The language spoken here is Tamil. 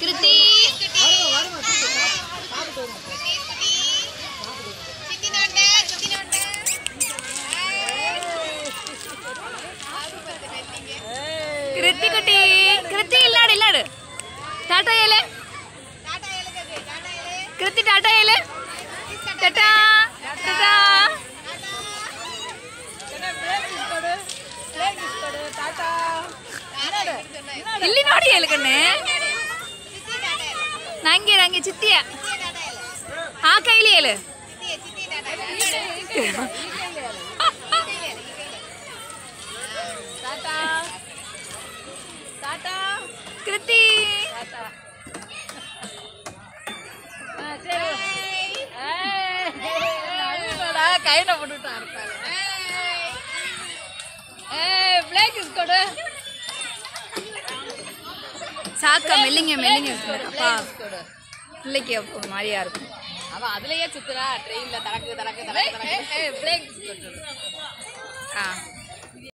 கிருத்தி. கிருத்தி குட்டி. கிருத்தி இல்லாடு இல்லாடு. டாட்டா ஏழு. கிருத்தி டாட்டா ஏழு. டாட்டா டாட்டா. ಇಲ್ಲಿ ನೋಡಿ ಹೇಳ್ಕಣ್ಣೆ ನಂಗೆ ನಂಗೆ ಚಿತ್ತಿಯ ಆ ಕೈಲಿ ಹೇಳು ಕೃತಿ கையில போட்டுட்டா இருப்பாரு சாக்கா மெல்லிங்க மெல்லிங்க அப்பா பிள்ளைக்கு ஒரு மாதிரியா இருக்கும். அவ அதுலயே சுத்துறா ட்ரெயின்ல தடக்கு தடக்கு தடக்கு தடக்கு ஆ.